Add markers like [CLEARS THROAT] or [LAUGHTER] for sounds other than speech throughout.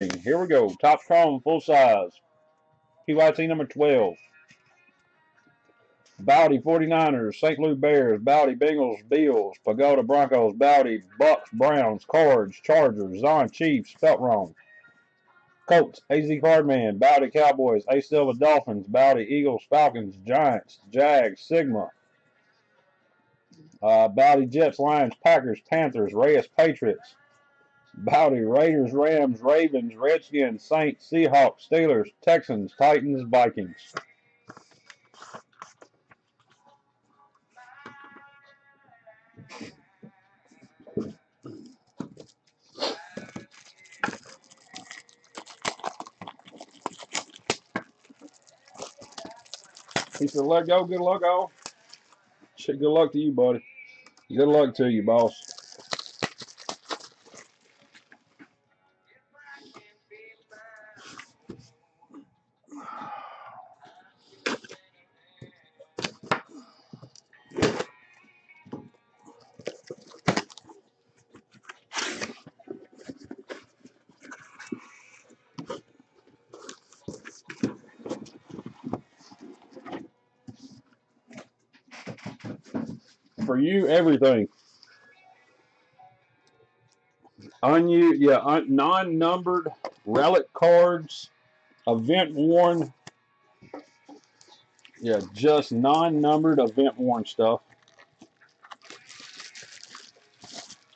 Here we go. Topps Chrome, full size. PYT number 12. Bowdy 49ers, St. Louis Bears, Bowdy Bengals, Bills, Pagoda Broncos, Bowdy Bucks, Browns, Cards, Chargers, Zon Chiefs, spelt wrong. Colts, AZ Cardman, Bowdy Cowboys, A Silva Dolphins, Bowdy Eagles, Falcons, Giants, Jags, Sigma, uh, Bowdy Jets, Lions, Packers, Panthers, Reyes, Patriots, Bowdy Raiders, Rams, Ravens, Redskins, Saints, Seahawks, Steelers, Texans, Titans, Vikings. He said, let go, good luck, all. Good luck to you, buddy. Good luck to you, boss. Everything. Unused, yeah, un, non-numbered relic cards, event worn. Yeah, just non-numbered event worn stuff.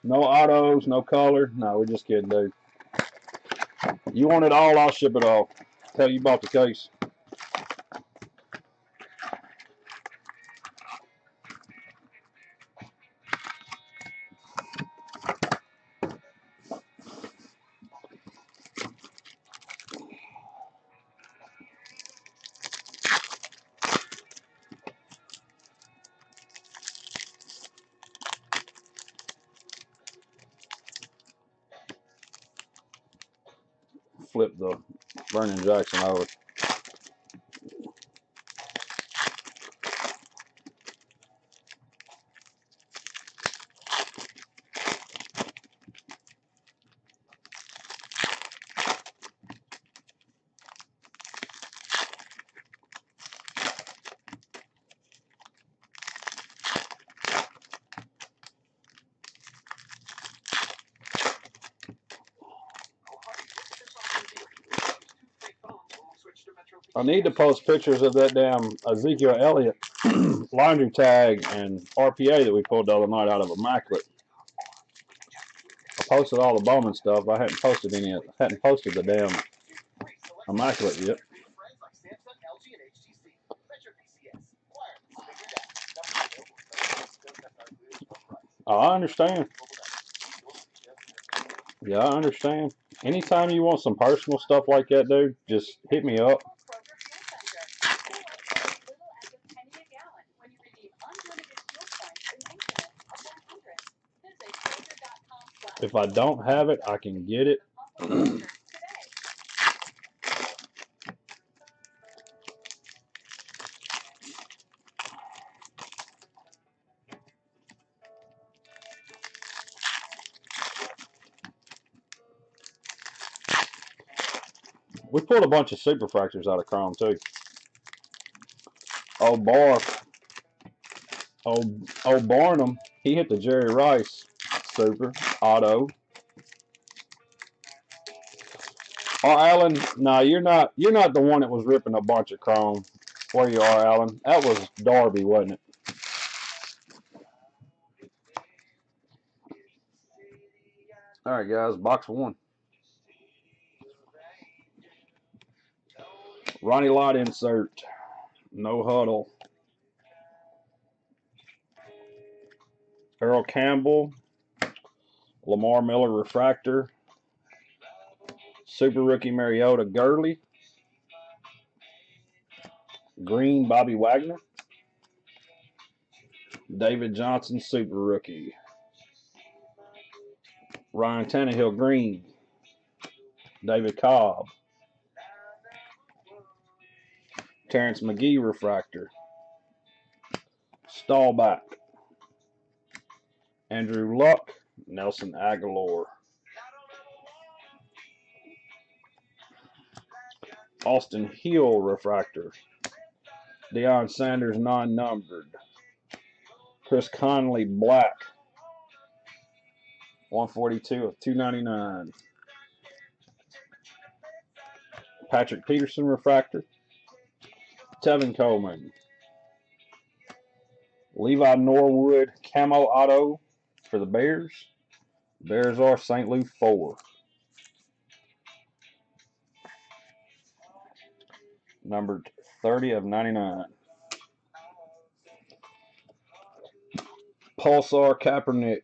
No autos, no color. No, we're just kidding, dude. You want it all, I'll ship it all. Tell you bought the case. Flip the Vernon Jackson over. I need to post pictures of that damn Ezekiel Elliott [CLEARS THROAT] laundry tag and RPA that we pulled the other night out of Immaculate. I posted all the Bowman stuff. I hadn't posted any. I hadn't posted the damn Immaculate yet. Oh, I understand. Yeah, I understand. Anytime you want some personal stuff like that, dude, just hit me up. If I don't have it, I can get it. We pulled a bunch of super fractors out of Chrome too. Oh Bar, oh oh Barnum, he hit the Jerry Rice super auto. Oh Alan, no, you're not you're not the one that was ripping a bunch of Chrome. Where you are, Alan? That was Darby, wasn't it? All right, guys, box one. Ronnie Lott insert. No huddle. Earl Campbell. Lamar Miller refractor. Super rookie Mariota Gurley. Green Bobby Wagner. David Johnson super rookie. Ryan Tannehill Green. David Cobb. Terrence McGee refractor. Stallback. Andrew Luck. Nelson Agholor. Austin Hill refractor. Deion Sanders non-numbered. Chris Conley black. 142 of 299. Patrick Peterson refractor. Tevin Coleman. Levi Norwood camo auto for the Bears. Bears are St. Louis 4. Numbered 30 of 99. Pulsar Kaepernick.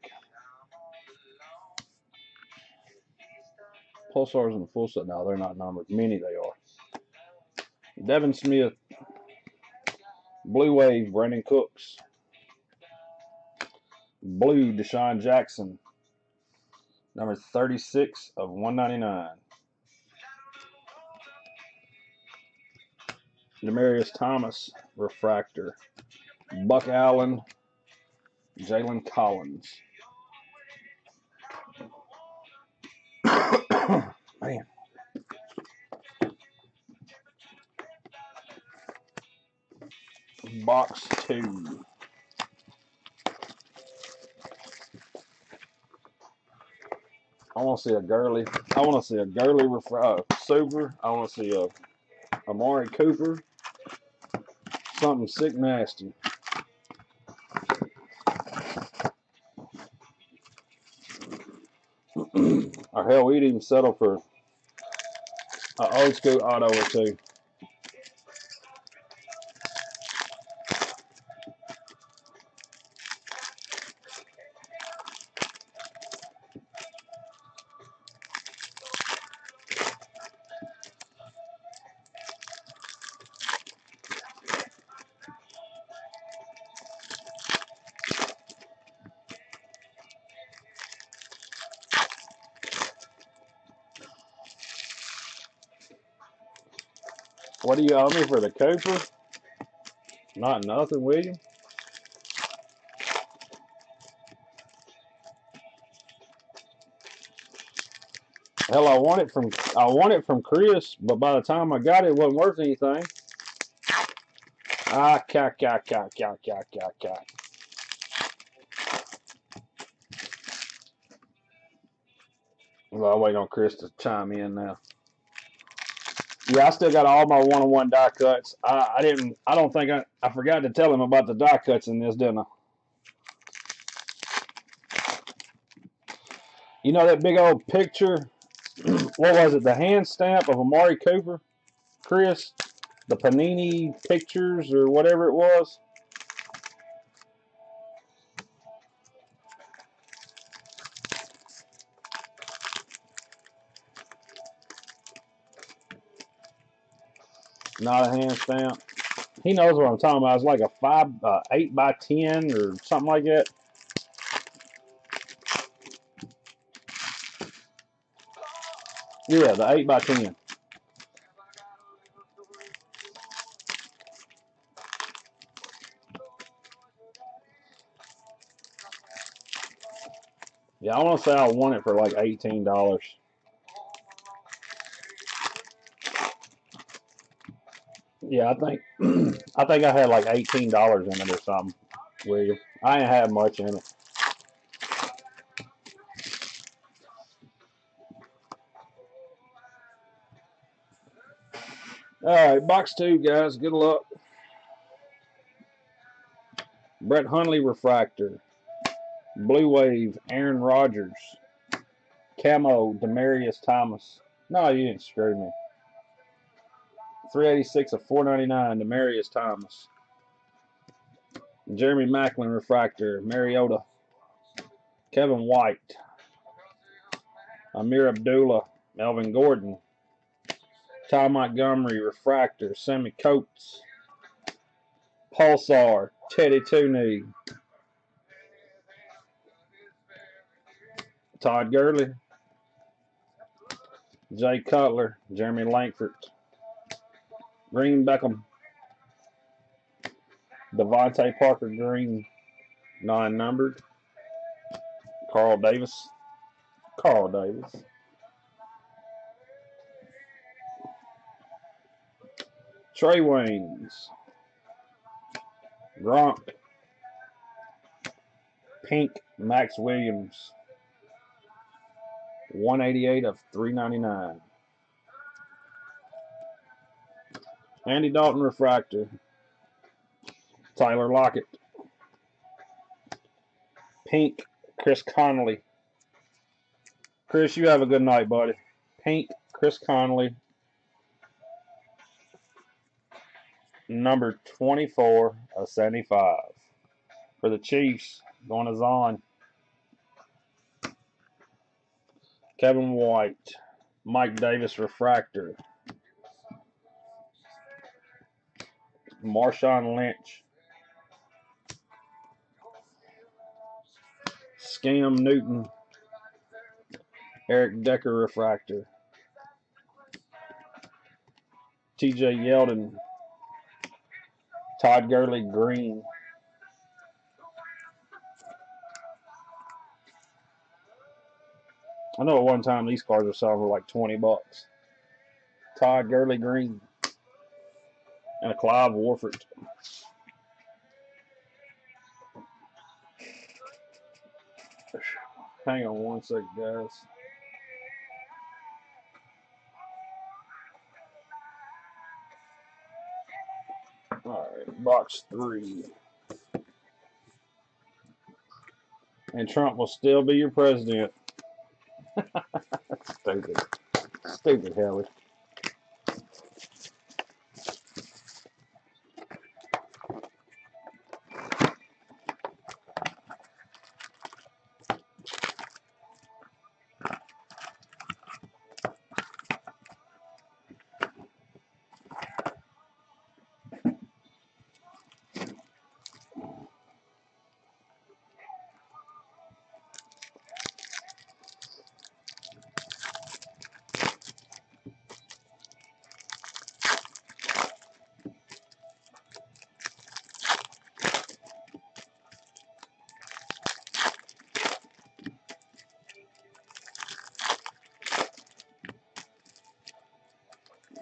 Pulsars in the full set now. They're not numbered. Many they are. Devin Smith. Blue Wave, Brandin Cooks. Blue, DeSean Jackson. Number 36 of 199. Demaryius Thomas, Refractor. Buck Allen, Jalen Collins. [COUGHS] Man. Box two. I want to see a Gurley. I want to see a Gurley uh, super. I want to see a Amari Cooper. Something sick nasty. [CLEARS THROAT] or hell, we'd even settle for an old school auto or two. You owe me for the Cooper? Not nothing, William. Hell, I want it from I want it from Chris, but by the time I got it, it wasn't worth anything. Ah, cat, cat, cat, cat, cat, cat, cat. Well, I'll wait on Chris to chime in now. Yeah, I still got all my one-on-one die cuts. I, I didn't. I don't think I. I forgot to tell him about the die cuts in this, didn't I? You know that big old picture? [CLEARS THROAT] what was it? The hand stamp of Amari Cooper, Chris, the Panini pictures or whatever it was. Not a hand stamp. He knows what I'm talking about. It's like a five, uh, eight by ten or something like that. Yeah, the eight by ten. Yeah, I want to say I won it for like eighteen dollars. Yeah, I think [CLEARS THROAT] I think I had like eighteen dollars in it or something. William, I ain't had much in it. All right, box two, guys. Good luck. Brett Hundley refractor. Blue Wave, Aaron Rodgers. Camo, Demaryius Thomas. No, you didn't screw me. 386 of 499 Demaryius Thomas. Jeremy Maclin refractor, Mariota. Kevin White. Ameer Abdullah, Melvin Gordon. Ty Montgomery refractor, Sammie Coates. Pulsar, Teddy Tooney. Todd Gurley. Jay Cutler, Jeremy Langford. Green Beckham. DeVante Parker Green, non-numbered. Carl Davis. Carl Davis. Trae Waynes. Gronk. Pink Maxx Williams. 188 of 399. Andy Dalton Refractor. Tyler Lockett. Pink Chris Conley. Chris, you have a good night, buddy. Pink Chris Conley. Number 24 of 75. For the Chiefs, going to Zon. Kevin White. Mike Davis Refractor. Marshawn Lynch. Scam Newton. Eric Decker Refractor. TJ Yeldon. Todd Gurley Green. I know at one time these cards were selling for like 20 bucks. Todd Gurley Green. And a Clive Walford. Hang on one second, guys. Alright, box three. And Trump will still be your president. [LAUGHS] Stupid. Stupid Howard.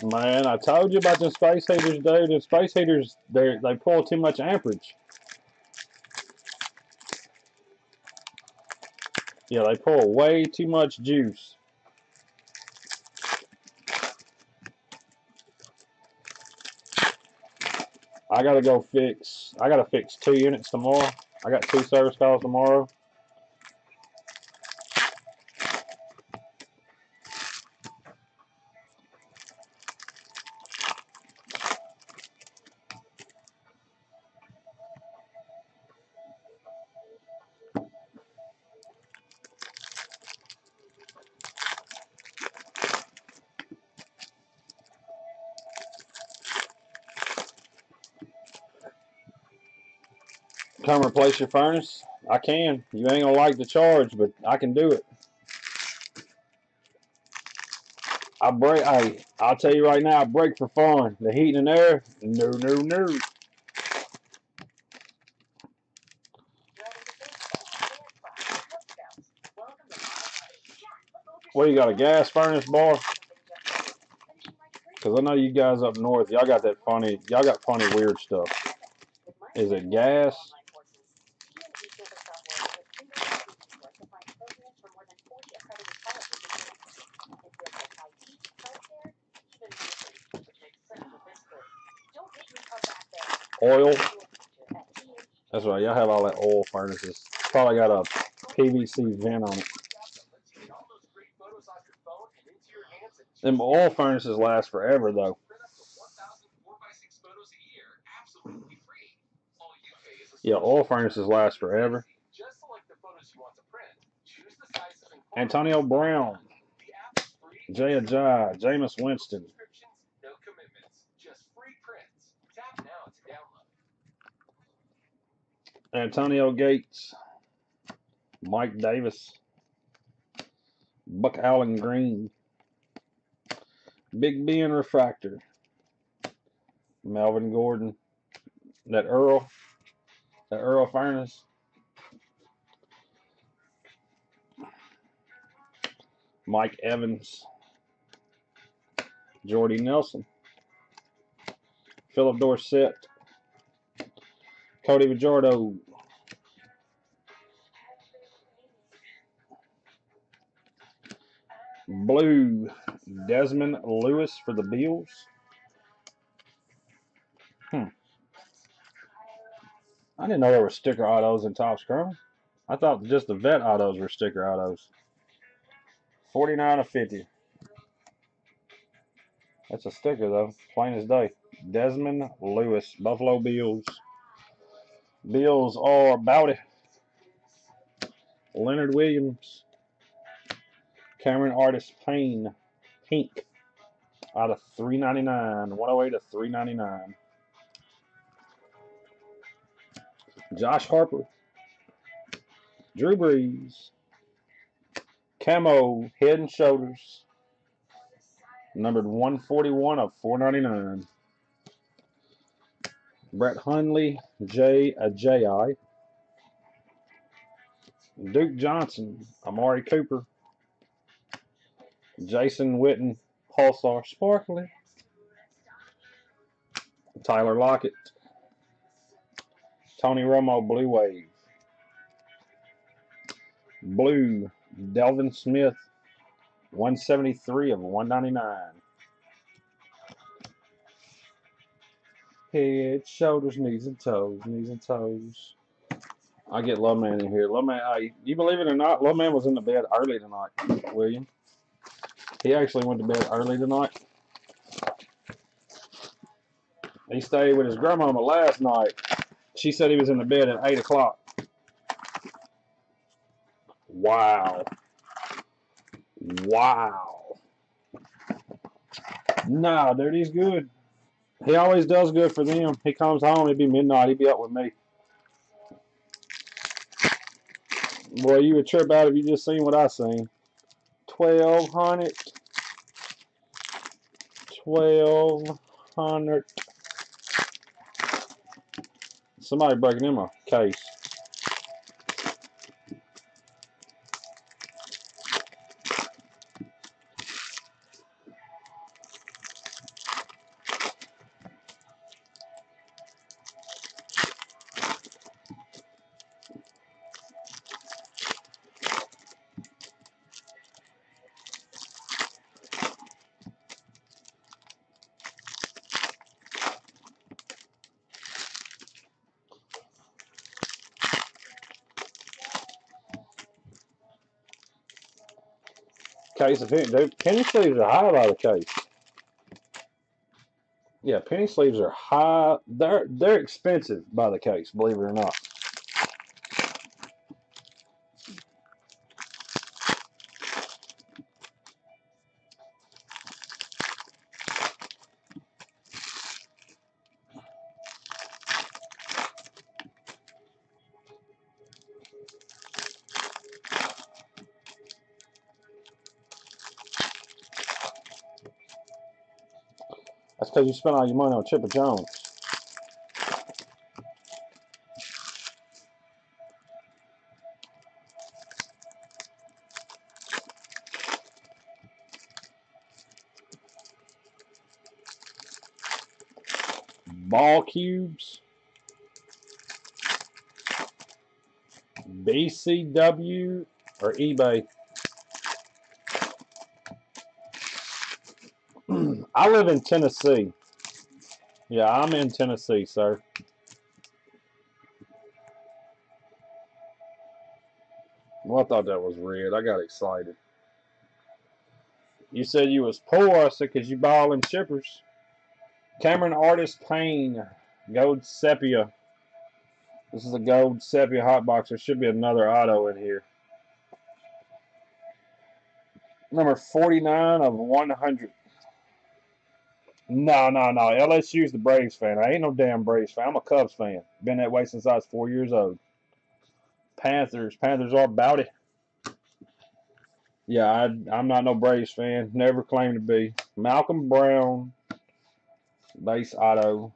Man, I told you about the space heaters, dude. The space heaters, they they pull too much amperage. Yeah, they pull way too much juice. I gotta go fix. I gotta fix two units tomorrow. I got two service calls tomorrow. Your furnace? I can. You ain't gonna like the charge, but I can do it. I break. Hey, I'll tell you right now. I break for fun. The heat and air. No, no, no. What you got? A gas furnace, boy? Because I know you guys up north, y'all got that funny. Y'all got funny, weird stuff. Is it gas? Oil. That's Y'all have all that oil furnaces. Probably got a PVC vent on it. Them oil furnaces last forever, though. Yeah, oil furnaces last forever. Antonio Brown. Jay Ajayi. Jameis Winston. Antonio Gates. Mike Davis. Buck Allen Green. Big Ben Refractor. Melvin Gordon. That Earl. That Earl Furnace. Mike Evans. Jordy Nelson. Phillip Dorsett, Cody Fajardo, Blue, Dezmin Lewis for the Bills. Hmm. I didn't know there were sticker autos in Topps Chrome. I thought just the vet autos were sticker autos. 49 of 50. That's a sticker though, plain as day. Dezmin Lewis, Buffalo Bills. Bills are it. Leonard Williams. Cameron Artist Payne. Pink. Out of 399. 108 to 399. Josh Harper. Drew Brees. Camo Head and Shoulders. Numbered 141 of 499. Brett Hundley, uh, J. Ajayi. Duke Johnson, Amari Cooper. Jason Witten, Pulsar Sparkly. Tyler Lockett. Tony Romo, Blue Wave. Blue, Delvin Smith, 173 of 199. Head, shoulders, knees and toes, knees and toes. I get Low Man in here. Low Man, uh, you believe it or not, Low Man was in the bed early tonight, William. He actually went to bed early tonight. He stayed with his grandmama last night. She said he was in the bed at 8 o'clock. Wow. Wow. Nah, dude, he's good. He always does good for them. He comes home, it'd be midnight, he'd be up with me. Boy, you would trip out if you just seen what I seen. 1200 1200 Somebody breaking in my case. Case of penny, penny sleeves are high by the case. Yeah, penny sleeves are high. They're they're expensive by the case, believe it or not. That's because you spent all your money on Chipper Jones. Ball cubes. BCW or eBay. I live in Tennessee. Yeah, I'm in Tennessee, sir. Well, I thought that was red. I got excited. You said you was poor. I said, because you buy all them shippers. Cameron Artis-Payne. Gold Sepia. This is a gold Sepia hot box. There should be another auto in here. Number 49 of 100. No, no, no. LSU's the Braves fan. I ain't no damn Braves fan. I'm a Cubs fan. Been that way since I was four years old. Panthers. Panthers are about it. Yeah, I, I'm not no Braves fan. Never claimed to be. Malcolm Brown. Base auto.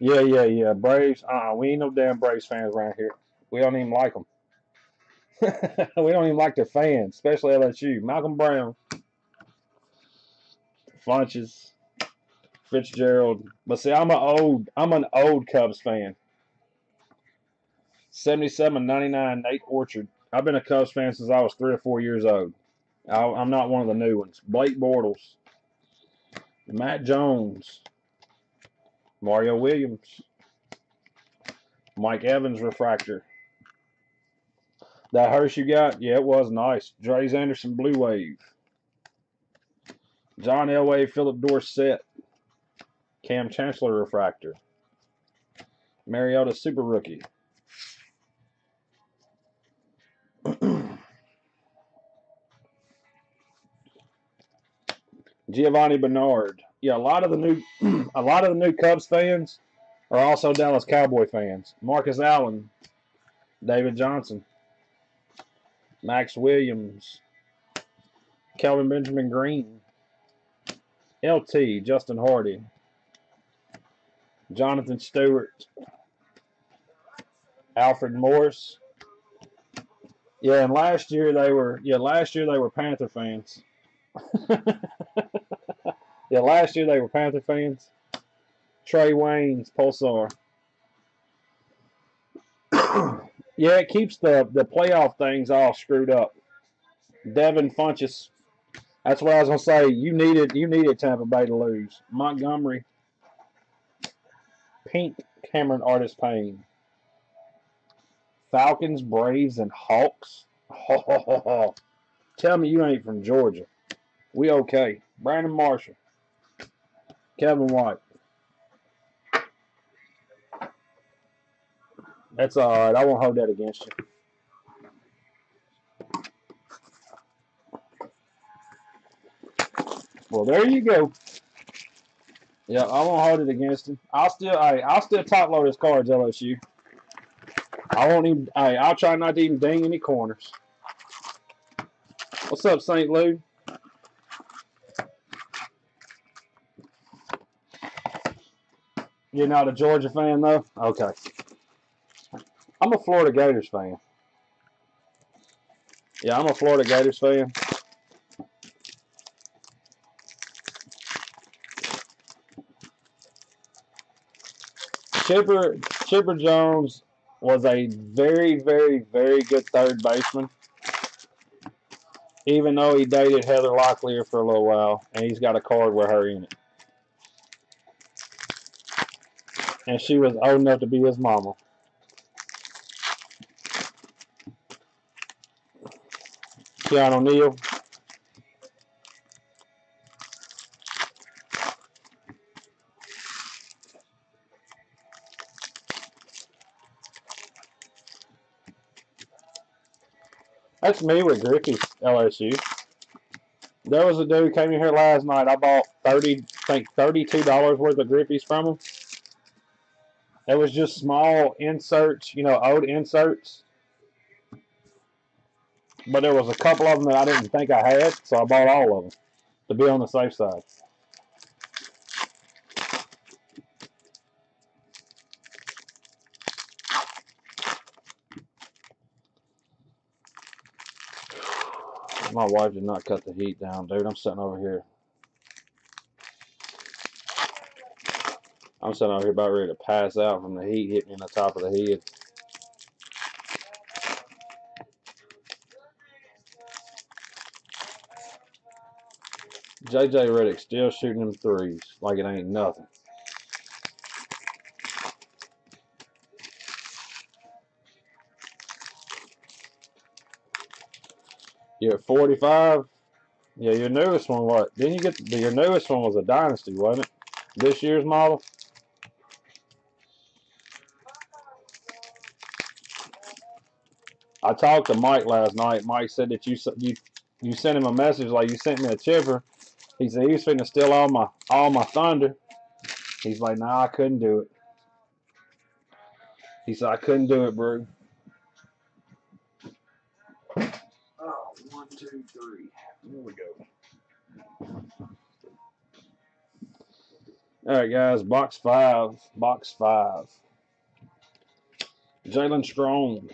Yeah, yeah, yeah. Braves. Uh, we ain't no damn Braves fans around here. We don't even like them. [LAUGHS] we don't even like their fans, especially LSU. Malcolm Brown. Funchess. Fitzgerald. But see, I'm an old I'm an old Cubs fan. 77 99 Nate Orchard. I've been a Cubs fan since I was three or four years old. I, am not one of the new ones. Blake Bortles. Matt Jones. Mario Williams. Mike Evans refractor. That hearse you got, yeah, it was nice. Dres Anderson Blue Wave. John Elway, Phillip Dorsett. Kam Chancellor refractor. Mariota Super Rookie. [CLEARS THROAT] Giovani Bernard. Yeah, a lot of the new [CLEARS THROAT] a lot of the new Cubs fans are also Dallas Cowboy fans. Marcus Allen, David Johnson, Maxx Williams, Kelvin Benjamin Green, LT, Justin Hardy, Jonathan Stewart, Alfred Morris. Yeah, and last year they were yeah, last year they were Panther fans. [LAUGHS] yeah, last year they were Panther fans. Trae Waynes, Pulsar. [COUGHS] yeah, it keeps the, the playoff things all screwed up. Devin Funchess. That's what I was gonna say. You needed you needed Tampa Bay to lose. Montgomery. Pink Cameron Artis-Payne. Falcons, Braves, and Hawks. [LAUGHS] Tell me you ain't from Georgia. We okay. Brandon Marshall. Kevin White. That's all right. I won't hold that against you. Well, there you go. Yeah, I won't hold it against him. I'll still, I, I'll still top load his cards, LSU. I won't even. Hey, I'll try not to even ding any corners. What's up, St. Lou? You're not a Georgia fan, though? Okay. I'm a Florida Gators fan. Yeah, I'm a Florida Gators fan. Chipper Chipper Jones was a very, very, very good third baseman. Even though he dated Heather Locklear for a little while, and he's got a card with her in it. And she was old enough to be his mama. Keanu Neal. That's me with Griffey's LSU. There was a dude came in here last night. I bought thirty, I think thirty-two dollars worth of Griffey's from him. It was just small inserts, you know, old inserts. But there was a couple of them that I didn't think I had, so I bought all of them to be on the safe side. My wife did not cut the heat down, dude. I'm sitting over here. I'm sitting over here about ready to pass out from the heat hitting me in the top of the head. JJ Redick still shooting them threes like it ain't nothing. You're at 45. Yeah, your newest one, what? Didn't you get your newest one was a Dynasty, wasn't it? This year's model. I talked to Mike last night. Mike said that you you you sent him a message like you sent me a chipper. He said he was finna steal all my all my thunder. He's like, nah, I couldn't do it. He said I couldn't do it, bro. Two, three. There we go. All right, guys. Box five. Box five. Jaelen Strong.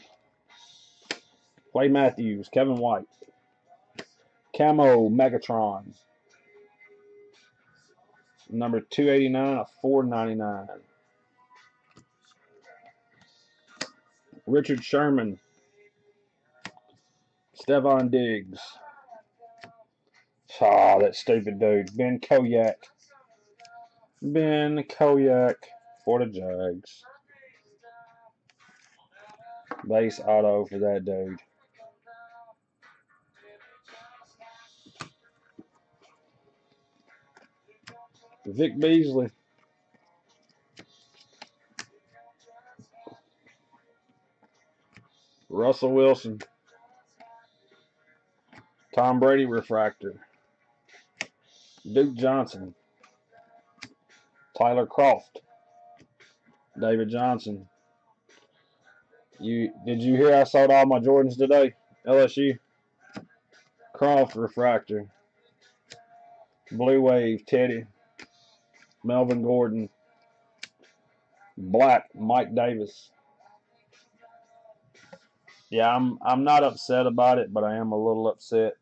Clay Matthews. Kevin White. Camo Megatron. number 289 of 499. Richard Sherman. Stefon Diggs. Ah, that stupid dude. Ben Koyack. Ben Koyack for the Jags. Base auto for that dude. Vic Beasley. Russell Wilson. Tom Brady refractor. Duke Johnson. Tyler Kroft. David Johnson. You did you hear I sold all my Jordans today? LSU. Kroft refractor. Blue Wave Teddy. Melvin Gordon. Black Mike Davis. Yeah, I'm I'm not upset about it, but I am a little upset.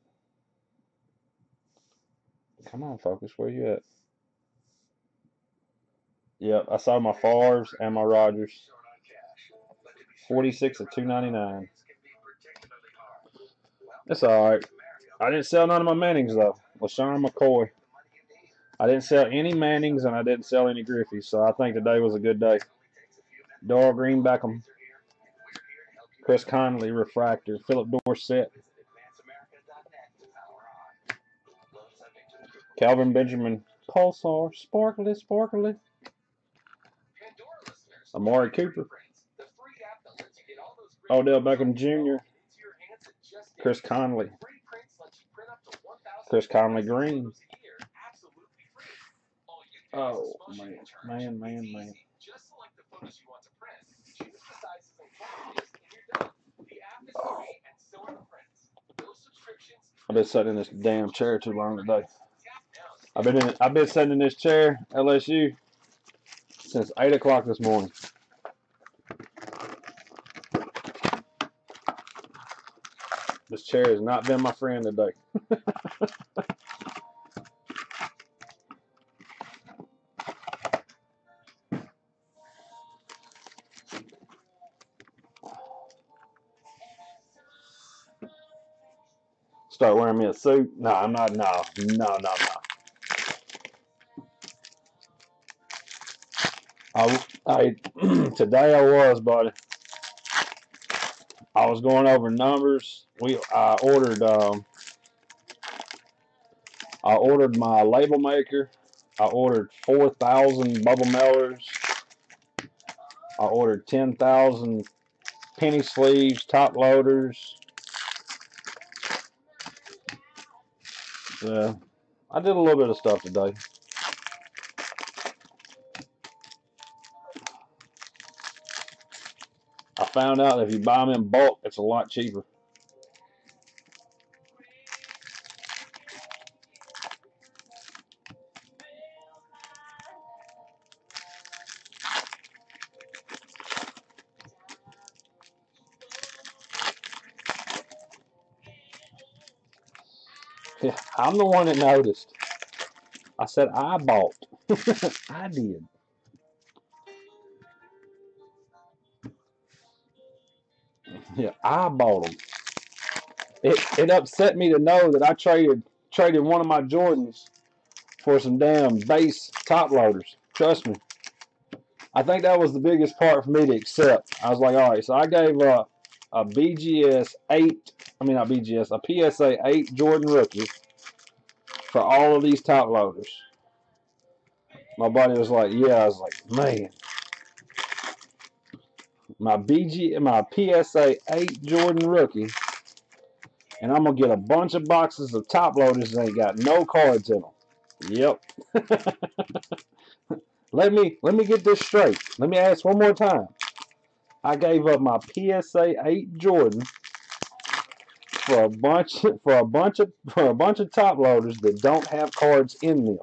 Come on, focus. Where you at? Yep, I saw my Favres and my Rodgers. 46 of 299. That's alright. I didn't sell none of my Mannings though. LeSean McCoy. I didn't sell any Mannings and I didn't sell any Griffeys, so I think today was a good day. Dorial Green Beckham. Chris Conley, Refractor. Phillip Dorsett. Kelvin Benjamin, Pulsar, Sparkly, Sparkly. Amari Cooper. Odell Beckham Jr. Chris Conley. Chris Conley Green. Oh, man, man, man, man. Oh. I've been sitting in this damn chair too long today. I've been in, I've been sitting in this chair, LSU, since eight o'clock this morning. This chair has not been my friend today. [LAUGHS] Start wearing me a suit? No, I'm not. No, no, no, no. I, I [CLEARS THROAT] today I was, buddy. I was going over numbers. We I ordered um, I ordered my label maker. I ordered four thousand bubble mailers. I ordered ten thousand penny sleeves, top loaders. Yeah, I did a little bit of stuff today. Found out if you buy them in bulk, it's a lot cheaper. [LAUGHS] I'm the one that noticed. I said I bought. [LAUGHS] I did. Yeah, I bought them. It it upset me to know that I traded traded one of my Jordans for some damn base top loaders. Trust me. I think that was the biggest part for me to accept. I was like, all right, so I gave up a BGS eight. I mean not BGS, a PSA eight Jordan rookie for all of these top loaders. My buddy was like, yeah. I was like, man, my BG, my PSA 8 Jordan rookie, and I'm gonna get a bunch of boxes of top loaders that ain't got no cards in them. Yep. [LAUGHS] let me let me get this straight. Let me ask one more time. I gave up my PSA 8 Jordan for a bunch for a bunch of for a bunch of top loaders that don't have cards in them.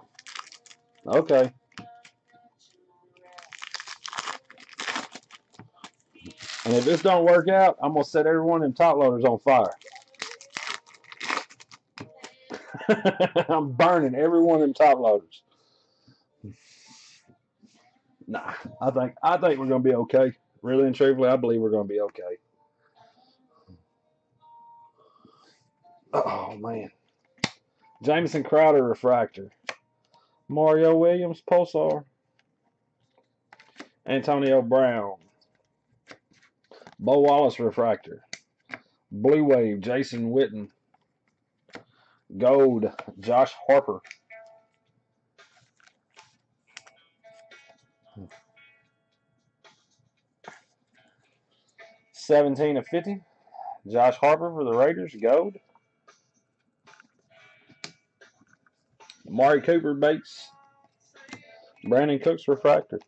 Okay. And if this don't work out, I'm gonna set everyone in top loaders on fire. [LAUGHS] I'm burning every one in top loaders. Nah, I think I think we're gonna be okay. Really and truthfully, I believe we're gonna be okay. Oh man, Jamison Crowder refractor, Mario Williams pulsar, Antonio Brown, Bo Wallace refractor, Blue Wave Jason Witten, Gold Josh Harper. 17 of 50. Josh Harper for the Raiders, gold. Mari Cooper base. Brandin Cooks refractor.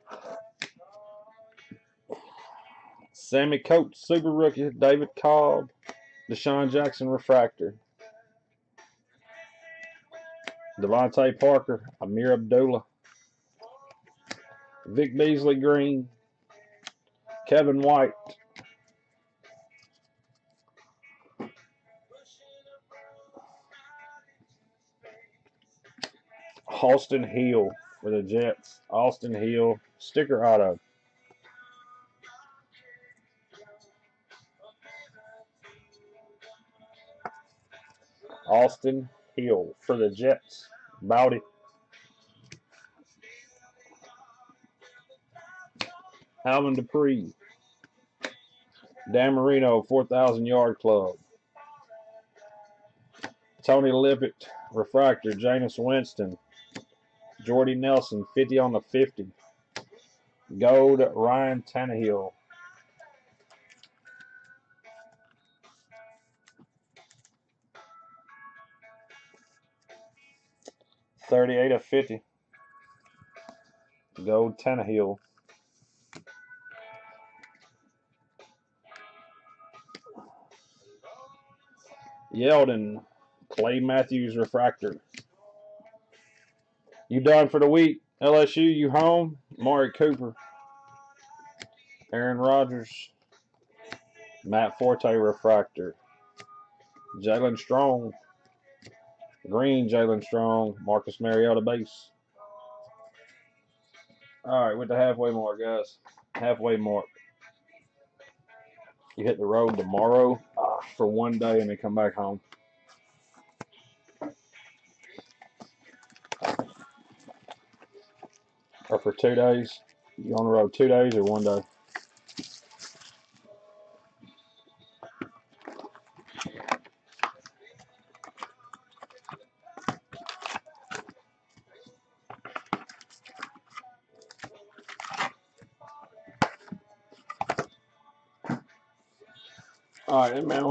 Sammie Coates, super rookie. David Cobb. DeSean Jackson refractor. DeVante Parker, Ameer Abdullah. Vic Beasley green. Kevin White, Austin Hill for the Jets. Austin Hill, sticker auto. Austin Hill for the Jets. Bowdy. Alvin Dupree. Dan Marino, 4,000 yard club. Tony Lippett, refractor. Jameis Winston. Jordy Nelson, 50 on the 50. Gold, Ryan Tannehill. Thirty-eight of fifty. Gold Tannehill. Yeldon, Clay Matthews refractor. You done for the week. LSU, you home. Mari Cooper. Aaron Rodgers. Matt Forte refractor. Jaelen Strong. Green Jaelen Strong. Marcus Mariota base. All right, with the halfway mark, guys. Halfway mark. You hit the road tomorrow uh, for one day and then come back home. or for two days? You on the road two days or one day?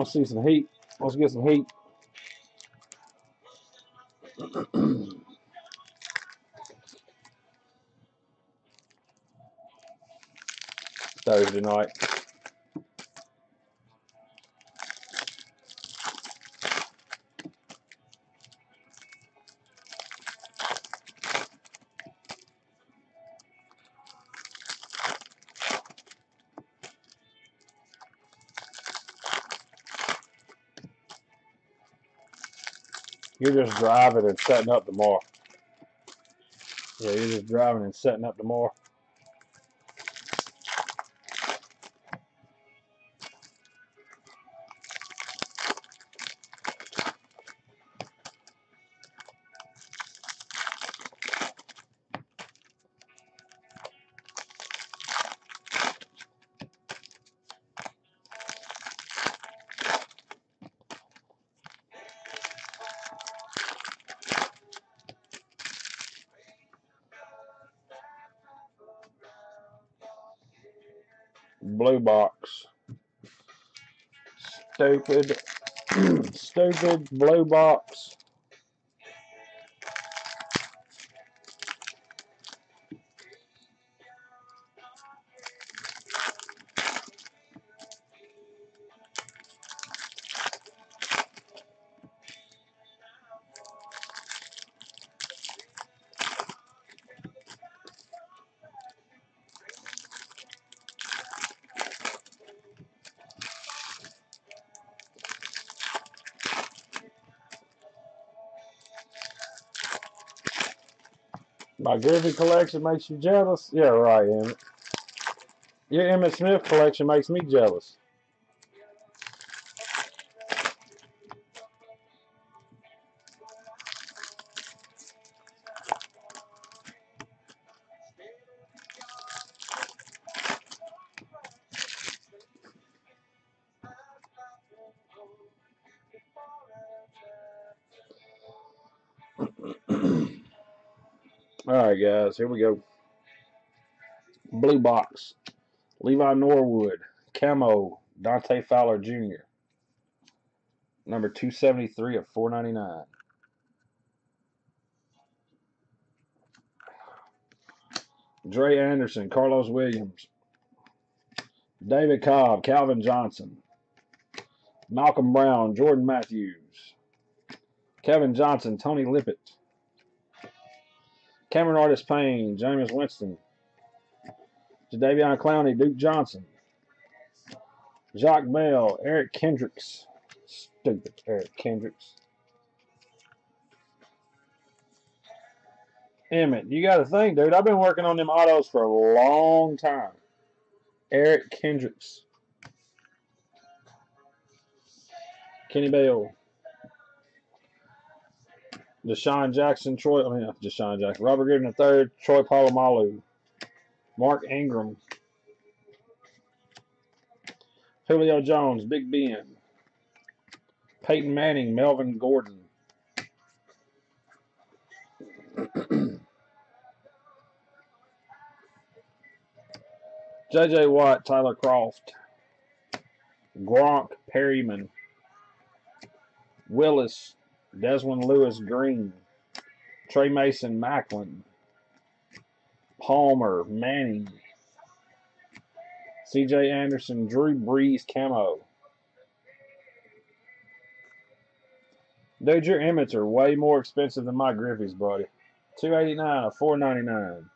Man. Let's see some heat. Let's get some heat. [CLEARS THROAT] Thursday night. You're just driving and setting up tomorrow. Yeah, you're just driving and setting up the blue box. Stupid, [CLEARS THROAT] stupid blue box. My Griffey collection makes you jealous? Yeah, right, Emmett. Your Emmitt Smith collection makes me jealous. Here we go. Blue box. Levi Norwood. Camo. Dante Fowler Jr. Number 273 of 499. Dre Anderson. Carlos Williams. David Cobb. Calvin Johnson. Malcolm Brown. Jordan Matthews. Kevin Johnson. Tony Lippett. Cameron Artis Payne, Jameis Winston, Jadeveon Clowney, Duke Johnson, Jacques Bell, Eric Kendricks, stupid Eric Kendricks. Emmett, you got to think, dude. I've been working on them autos for a long time. Eric Kendricks. Kenny Bell. DeSean Jackson, Troy, I mean, DeSean Jackson, Robert Griffin III, Troy Polamalu, Mark Ingram, Julio Jones, Big Ben, Peyton Manning, Melvin Gordon. J.J. Watt, Tyler Kroft, Gronk, Perryman, Willis, Dezmin Lewis Green, Tre Mason Maclin, Palmer Manning, CJ Anderson, Drew Brees Camo. Dude, your Emmets are way more expensive than my Griffeys, buddy. 289 or 499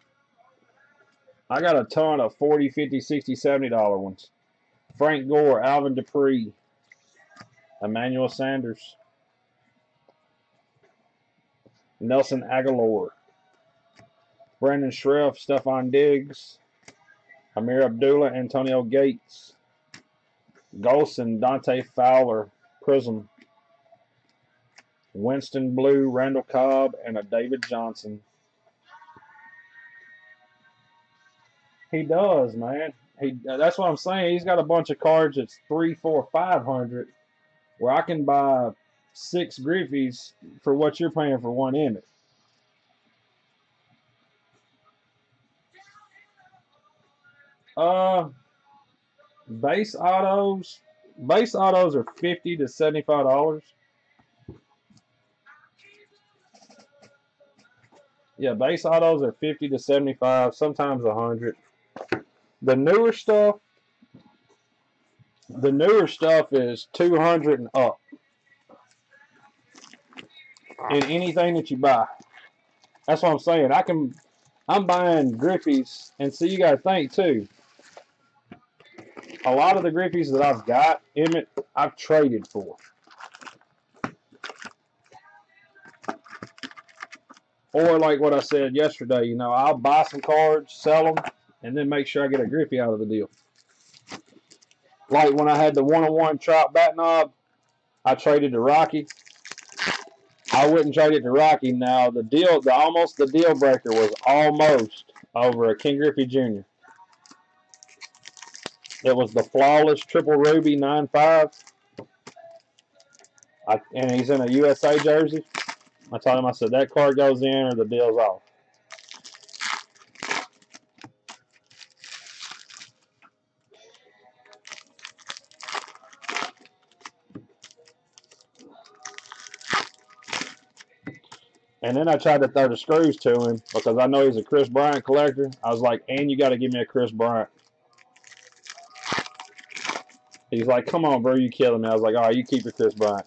I got a ton of 40 50 60 70 dollar ones. Frank Gore, Alvin Dupree, Emmanuel Sanders. Nelson Agholor, Brandon Scherff, Stefon Diggs, Ameer Abdullah, Antonio Gates, Golson, Dante Fowler, Prism, Winston Blue, Randall Cobb, and a David Johnson. He does, man. He uh, that's what I'm saying. He's got a bunch of cards that's three, four, five hundred, where I can buy six Griffeys for what you're paying for one Emmett. Uh, base autos, base autos are fifty to seventy-five dollars. Yeah, base autos are fifty to seventy-five, sometimes a hundred. The newer stuff, the newer stuff is two hundred and up in anything that you buy. That's what I'm saying. I can, I'm buying Griffeys, and so you got to think too. A lot of the Griffeys that I've got, Emmett, I've traded for. Or like what I said yesterday, you know, I'll buy some cards, sell them, and then make sure I get a Griffey out of the deal. Like when I had the one-on-one Trout bat knob, I traded to Rocky. I wouldn't trade it to Rocky. Now the deal, the almost the deal breaker was almost over a Ken Griffey Jr. It was the flawless triple ruby 9.5. I, and he's in a USA jersey. I told him, I said, that card goes in or the deal's off. And then I tried to throw the screws to him because I know he's a Kris Bryant collector. I was like, and you got to give me a Kris Bryant. He's like, come on, bro, you killing me. I was like, all right, you keep your Kris Bryant.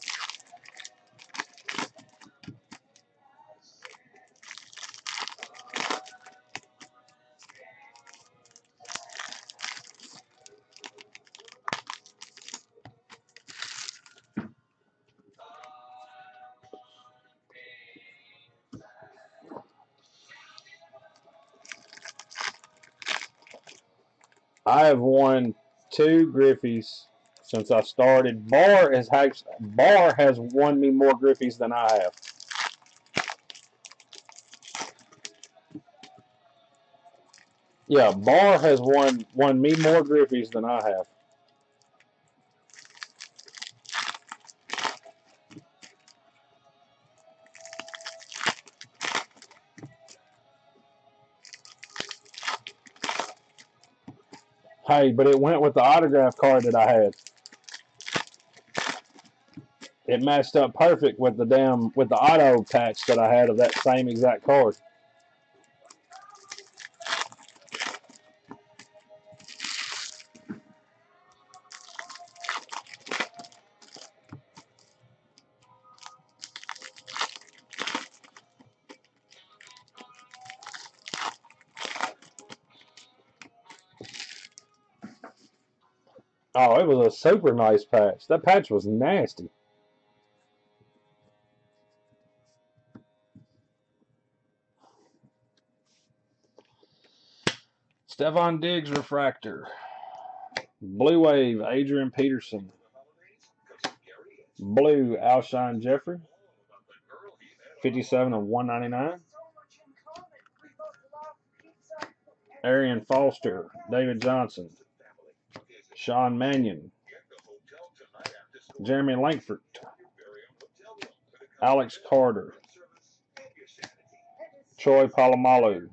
Have won two Griffeys since I started. Bar has Bar has won me more Griffeys than I have. Yeah, Bar has won won me more Griffeys than I have. Hey, but it went with the autograph card that I had. It matched up perfect with the damn with the auto patch that I had of that same exact card. Oh, it was a super nice patch. That patch was nasty. Stefon Diggs refractor. Blue Wave, Adrian Peterson. Blue, Alshon Jeffery. 57 of 199. Arian Foster, David Johnson. Sean Mannion, Jeremy Langford, Alex Carter, Troy Polamalu.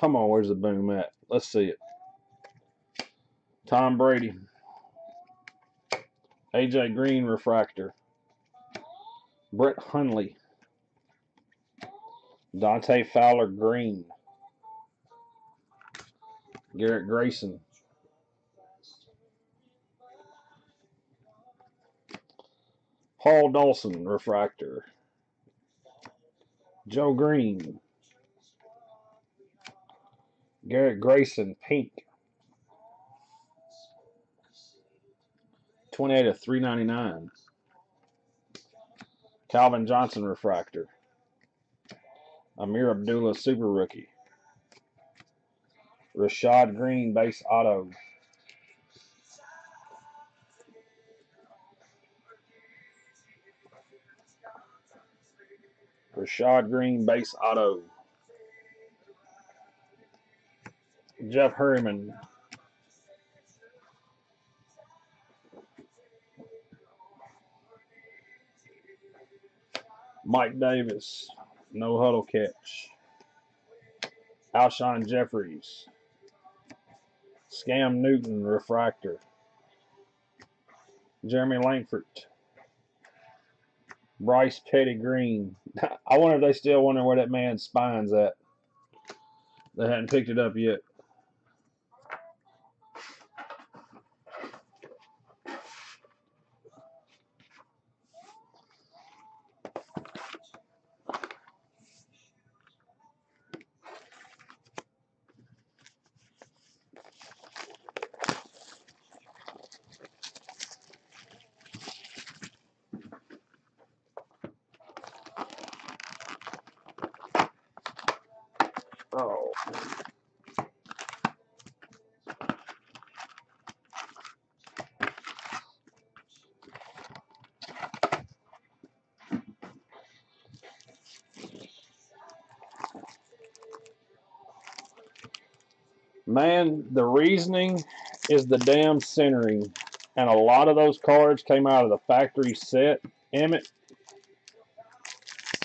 Come on, where's the boom at? Let's see it. Tom Brady. AJ Green refractor. Brett Hundley. Dante Fowler Green. Garrett Grayson. Paul Dawson, refractor. Joe Greene. Garrett Grayson, pink. 28 of 399. Calvin Johnson, refractor. Ameer Abdullah Super Rookie. Rashad Greene Base Auto. Rashad Greene Base Auto. Jeff Heuerman. Mike Davis. No huddle catch. Alshon Jeffries. Scam Newton refractor. Jeremy Langford. Bryce Petty Green. [LAUGHS] I wonder if they still wonder where that man's spine's at. They hadn't picked it up yet. Man, the reasoning is the damn centering. And a lot of those cards came out of the factory set, Emmett.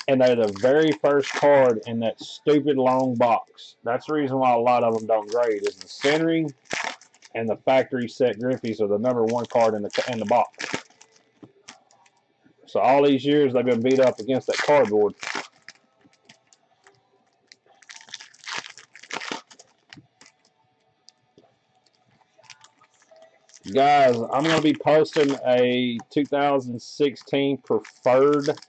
And they're the very first card in that stupid long box. That's the reason why a lot of them don't grade, is the centering and the factory set Griffeys are the number one card in the, in the box. So all these years they've been beat up against that cardboard. Guys, I'm going to be posting a 2016 preferred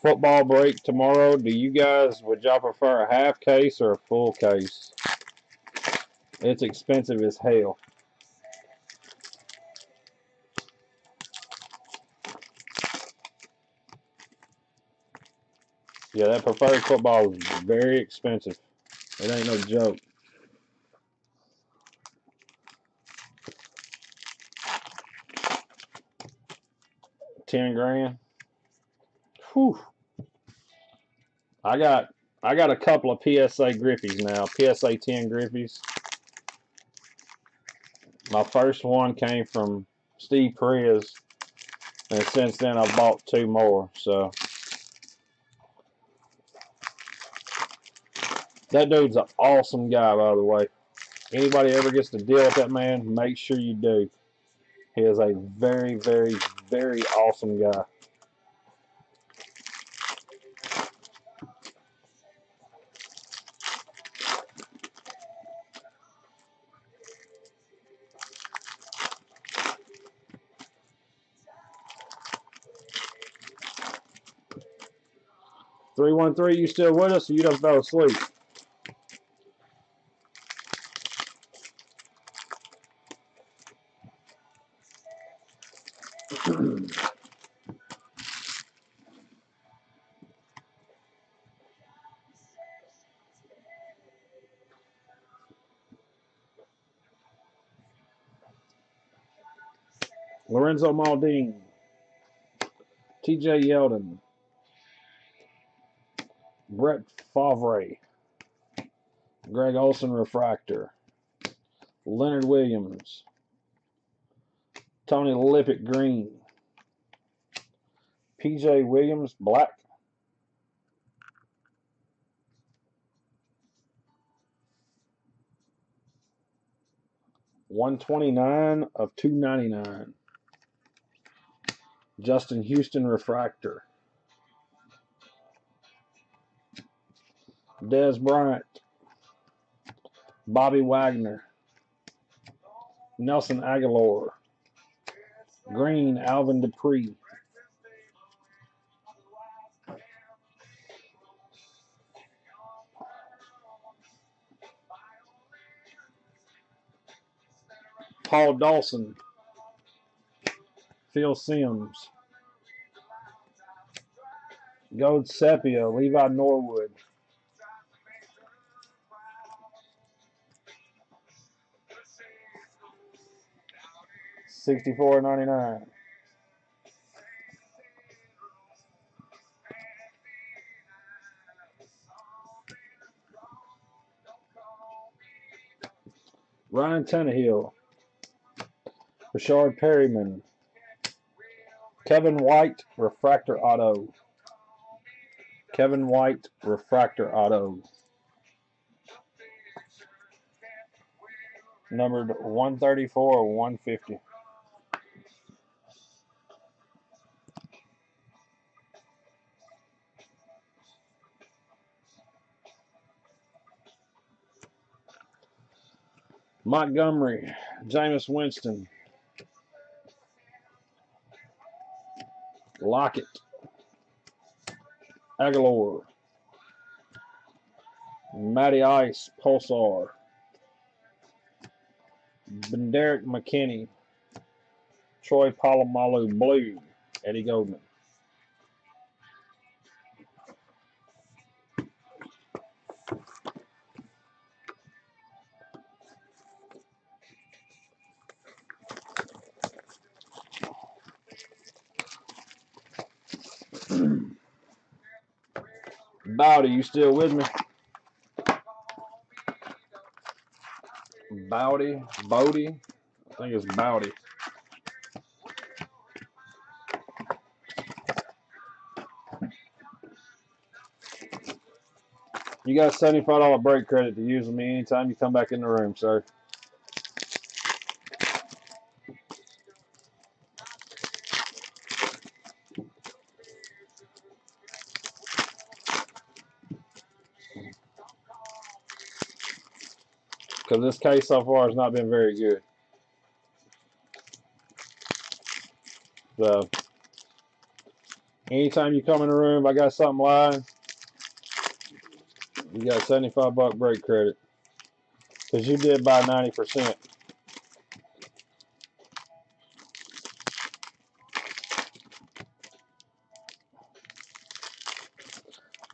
football break tomorrow. Do you guys, would y'all prefer a half case or a full case? It's expensive as hell. Yeah, that preferred football is very expensive. It ain't no joke. Ten grand. Whew. I got I got a couple of PSA Griffeys now. PSA 10 Griffeys. My first one came from Steve Perez. And since then I've bought two more. So that dude's an awesome guy, by the way. Anybody ever gets to deal with that man, make sure you do. He is a very, very, very awesome guy. Three one three, you still with us? Or you done fell asleep? Lorenzo Maldini, T.J. Yeldon, Brett Favre, Greg Olsen Refractor, Leonard Williams, Tony Lippett Green, P.J. Williams Black, One twenty nine of two ninety nine. Justin Houston Refractor. Dez Bryant. Bobby Wagner. Nelson Agholor. Green Alvin Dupree. Paul Dawson. Phil Simms. Gold Sepia, Levi Norwood. Sixty-four ninety-nine. Ryan Tannehill. Rashard Perryman. Kevin White, Refractor Auto. Kevin White, Refractor Auto. Numbered 134 or 150. Montgomery, Jameis Winston, Lockett, Agholor, Matty Ice, Pulsar, Benardrick McKinney, Troy Polamalu Blue, Eddie Goldman. Bowdy, you still with me? Bowdy, Bodie, I think it's Bowdy. You got $75 break credit to use with me anytime you come back in the room, sir. Because this case so far has not been very good. So, anytime you come in the room, I got something lying, you got 75 buck break credit. Because you did buy 90%.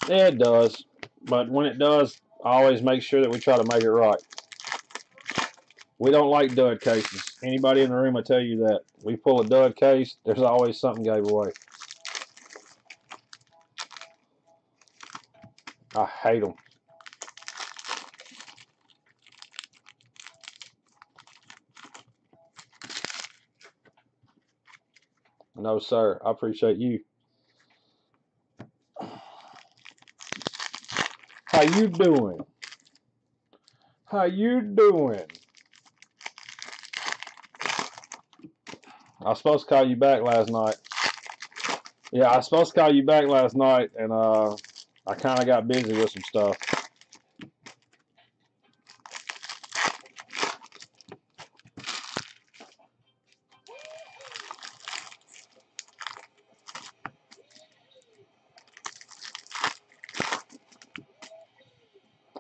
Yeah, it does. But when it does, I always make sure that we try to make it right. We don't like dud cases. Anybody in the room will tell you that. We pull a dud case, there's always something gave away. I hate them. No, sir. I appreciate you. How you doing? How you doing? I was supposed to call you back last night. Yeah, I was supposed to call you back last night, and uh, I kind of got busy with some stuff.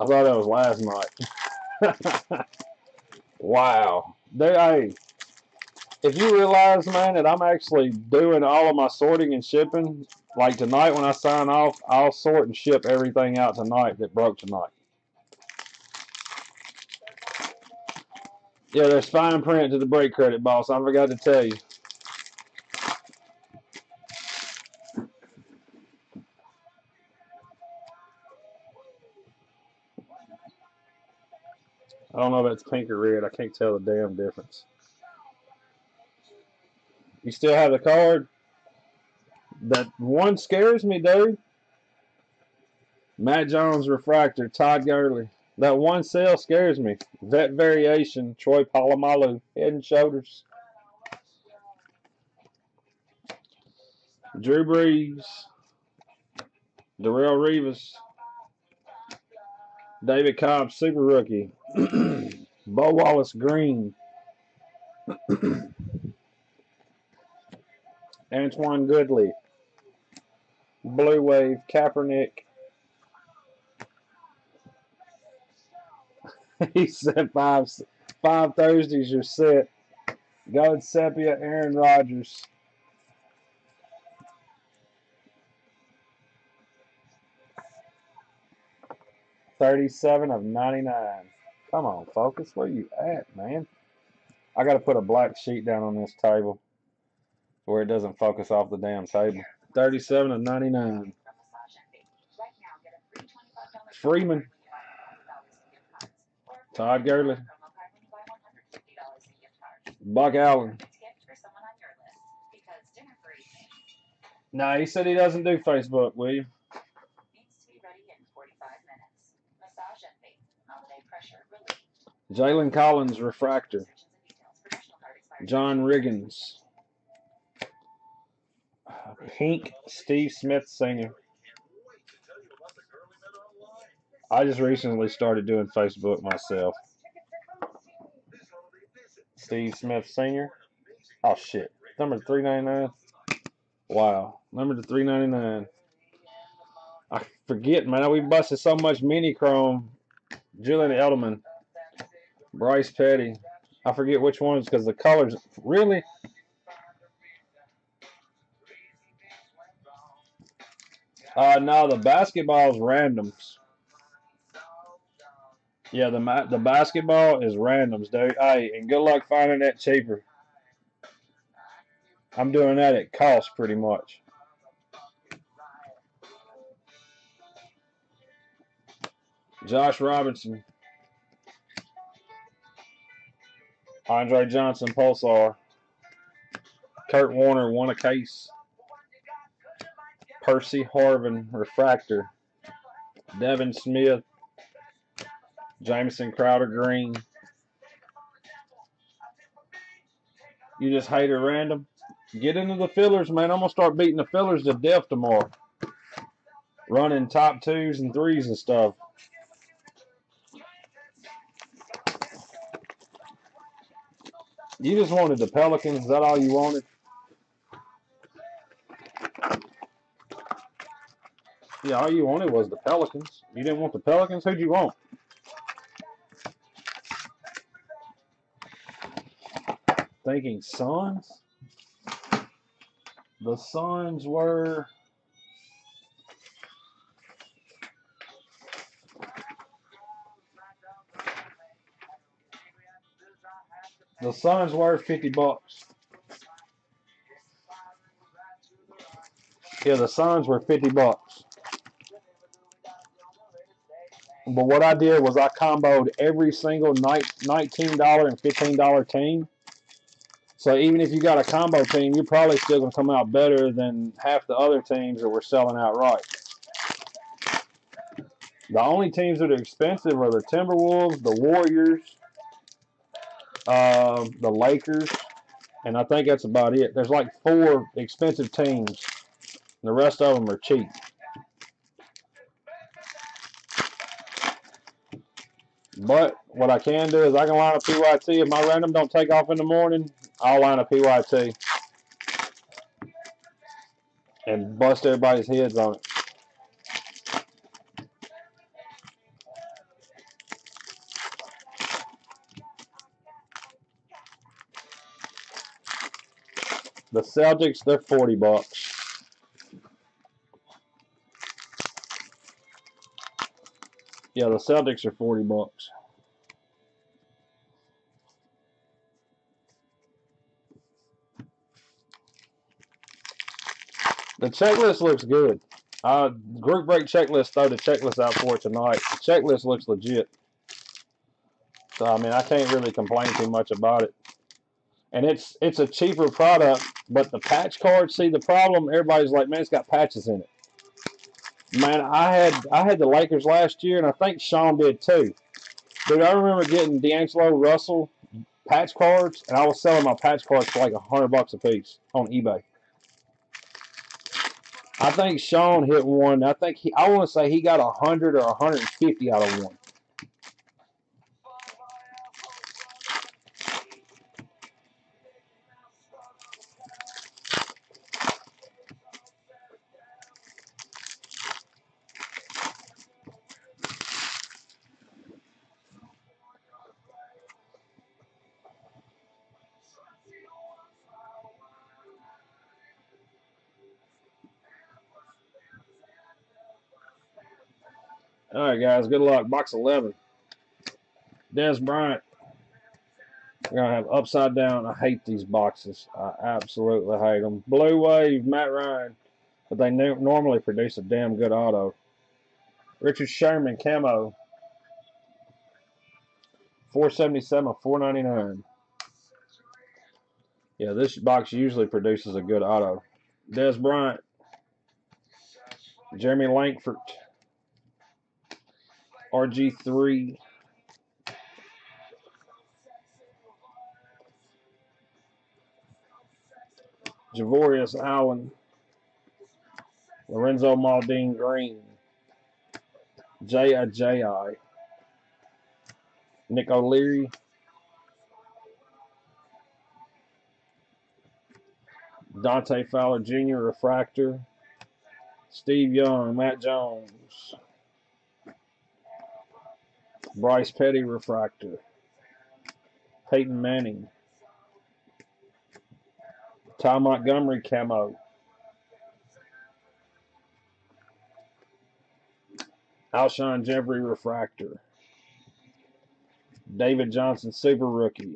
I thought that was last night. [LAUGHS] wow. They, hey, if you realize, man, that I'm actually doing all of my sorting and shipping, like tonight when I sign off, I'll sort and ship everything out tonight that broke tonight. Yeah, there's fine print to the break credit, boss. I forgot to tell you. I don't know if it's pink or red. I can't tell the damn difference. You still have the card? That one scares me, dude. Matt Jones refractor, Todd Gurley. That one cell scares me. Vet variation, Troy Polamalu, head and shoulders. Drew Brees, Darrelle Revis, David Cobb, super rookie. [CLEARS THROAT] Bo Wallace Green. [CLEARS THROAT] Antwan Goodley. Blue Wave, Kaepernick. [LAUGHS] he said five five Thursdays you're set. God Sepia, Aaron Rodgers. Thirty-seven of ninety-nine. Come on, focus. Where you at, man? I got to put a black sheet down on this table where it doesn't focus off the damn table. 37 of 99. Freeman. Todd Gurley. Buck Allen. No, he said he doesn't do Facebook, William. Jalen Collins, refractor. John Riggins. Pink Steve Smith Sr. I just recently started doing Facebook myself. Steve Smith Sr. Oh shit. Number 399. Wow. Number 399. I forget, man. We busted so much mini chrome. Julian Edelman. Bryce Petty. I forget which ones because the colors really Uh, no, the basketball is randoms. Yeah, the the basketball is randoms, dude. Hey, and good luck finding that cheaper. I'm doing that at cost pretty much. Josh Robinson. Andre Johnson, Pulsar. Kurt Warner won a case. Percy Harvin, Refractor. Devin Smith. Jamison Crowder Green. You just hate it random? Get into the fillers, man. I'm going to start beating the fillers to death tomorrow. Running top twos and threes and stuff. You just wanted the Pelicans. Is that all you wanted? all you wanted was the Pelicans. You didn't want the Pelicans? Who'd you want? Thinking Suns? The Suns were... The Suns were 50 bucks. Yeah, the Suns were 50 bucks. But what I did was I comboed every single night $19 and $15 team. So even if you got a combo team, you're probably still going to come out better than half the other teams that were selling outright. The only teams that are expensive are the Timberwolves, the Warriors, uh, the Lakers, and I think that's about it. There's like four expensive teams. The rest of them are cheap. But what I can do is I can line a PYT. If my random don't take off in the morning, I'll line a PYT and bust everybody's heads on it. The Celtics, they're 40 bucks. Yeah, the Celtics are 40 bucks. The checklist looks good. Uh, group break checklist, throw the checklist out for tonight. The checklist looks legit. So, I mean, I can't really complain too much about it and it's it's a cheaper product. But the patch cards, see the problem. Everybody's like, man, it's got patches in it. Man, I had I had the Lakers last year, and I think Sean did too. Dude, I remember getting D'Angelo Russell patch cards, and I was selling my patch cards for like a hundred bucks a piece on eBay. I think Sean hit one. I think he. I want to say he got a hundred or a hundred and fifty out of one. Right, guys. Good luck. Box 11. Dez Bryant. We're going to have upside down. I hate these boxes. I absolutely hate them. Blue Wave, Matt Ryan. But they normally produce a damn good auto. Richard Sherman, camo. 477 499 Yeah, this box usually produces a good auto. Dez Bryant. Jeremy Langford. RG3. Javorius Allen. Lorenzo Mauldin Green. J.I.J.I. Nick O'Leary. Dante Fowler Jr. Refractor. Steve Young, Matt Jones. Bryce Petty refractor. Peyton Manning. Ty Montgomery camo. Alshon Jeffery refractor. David Johnson super rookie.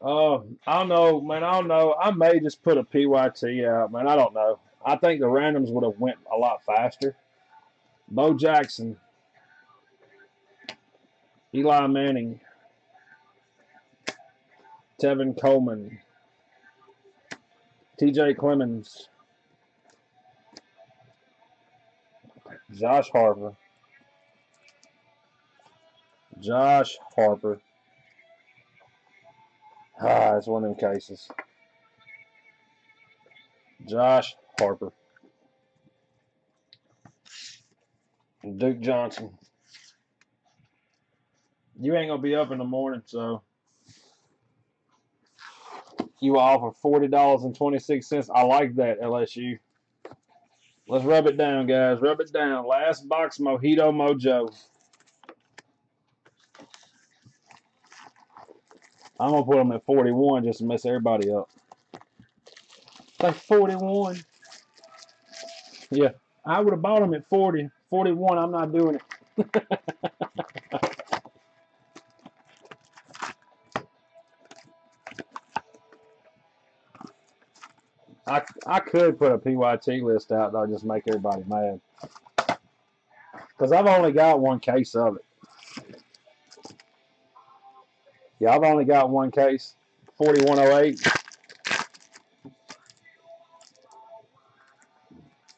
Uh, I don't know, man. I don't know. I may just put a PYT out, man. I don't know. I think the randoms would have went a lot faster. Bo Jackson, Eli Manning, Tevin Coleman, TJ Clemmings, Josh Harper, Josh Harper. Ah, it's one of them cases. Josh Harper. Duke Johnson. You ain't gonna be up in the morning, so you offer forty dollars and twenty six cents. I like that LSU. Let's rub it down, guys. Rub it down. Last box, Mojito Mojo. I'm gonna put them at 41 just to mess everybody up. Like 41. Yeah, I would have bought them at 40. 41, I'm not doing it. [LAUGHS] I, I could put a PYT list out that'll just make everybody mad. Because I've only got one case of it. Yeah, I've only got one case, 4108.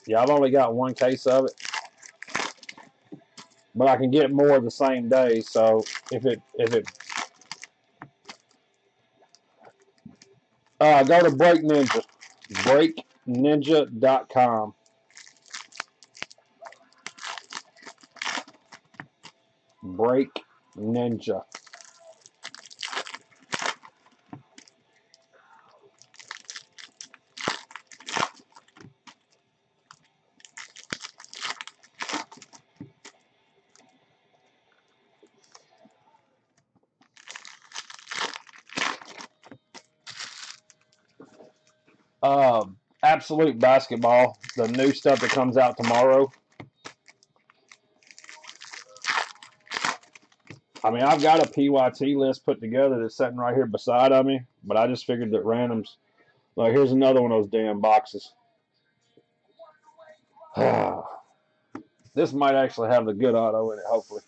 Yeah, I've only got one case of it. But I can get more the same day, so if it if it uh, go to Break Ninja. BreakNinja.com. Break Ninja. Uh, Absolute Basketball, the new stuff that comes out tomorrow. I mean, I've got a PYT list put together that's sitting right here beside of me, but I just figured that randoms. Like, here's another one of those damn boxes. [SIGHS] this might actually have the good auto in it, hopefully.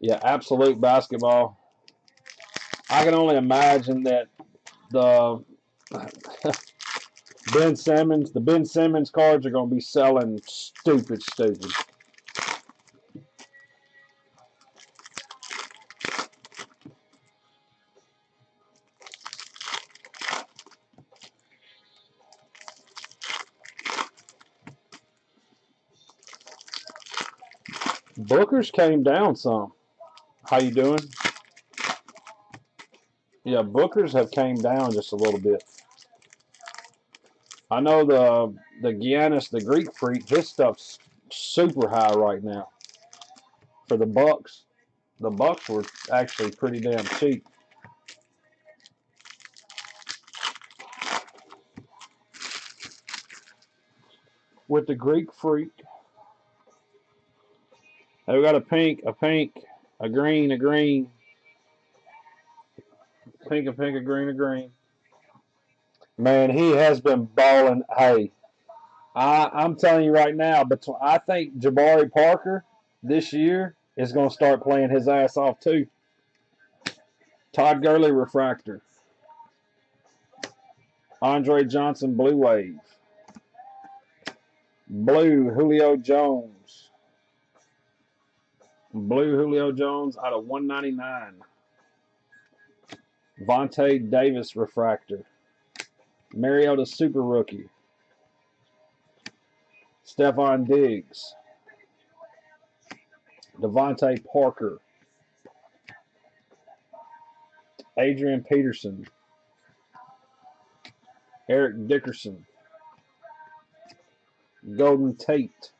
Yeah, absolute basketball. I can only imagine that the [LAUGHS] Ben Simmons, the Ben Simmons cards are going to be selling stupid, stupid. Booker's came down some. How you doing? Yeah, Booker's have came down just a little bit. I know the the Giannis, the Greek freak, his stuff's super high right now. For the Bucks, the Bucks were actually pretty damn cheap. With the Greek freak, we got a pink, a pink, a green, a green, pink, a pink, a green, a green. Man, he has been balling. Hey, I, I'm telling you right now, but I think Jabari Parker this year is going to start playing his ass off too. Todd Gurley refractor. Andre Johnson Blue Wave. Blue Julio Jones. Blue Julio Jones out of 199. Vontae Davis refractor. Mariota super rookie. Stefon Diggs. DeVante Parker. Adrian Peterson. Eric Dickerson. Golden Tate.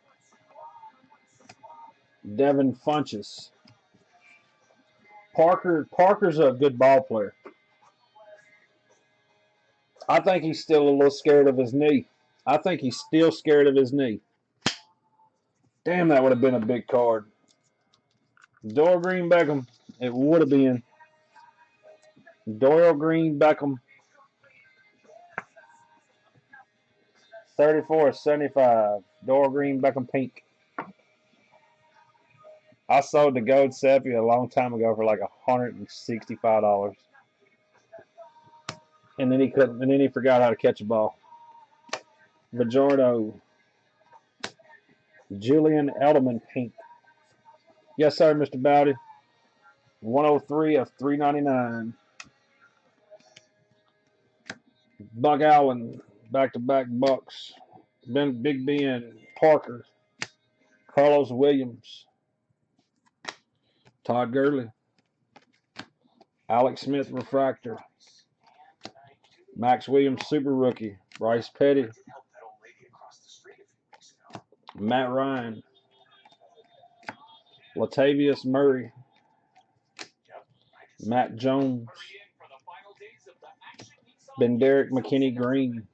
Devin Funchess. Parker Parker's a good ball player. I think he's still a little scared of his knee. I think he's still scared of his knee. Damn, that would have been a big card. Dorial Green Beckham. It would have been. Dorial Green Beckham. 34 75. Dorial Green Beckham Pink. I sold the gold sepia a long time ago for like $165 and then he couldn't, and then he forgot how to catch a ball. Fajardo, Julian Edelman pink. Yes, sir, Mr. Bowdy. 103 of 399. Buck Allen, back-to-back Bucks. Ben, Big Ben, Parker, Carlos Williams, Todd Gurley, Alex Smith refractor. Maxx Williams, super rookie. Bryce Petty. Matt Ryan. Latavius Murray. Matt Jones. Benardrick McKinney Green.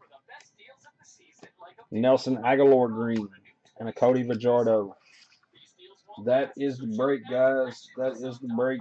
Nelson Agholor Green. And a Cody Fajardo. That is the break, guys. That is the break.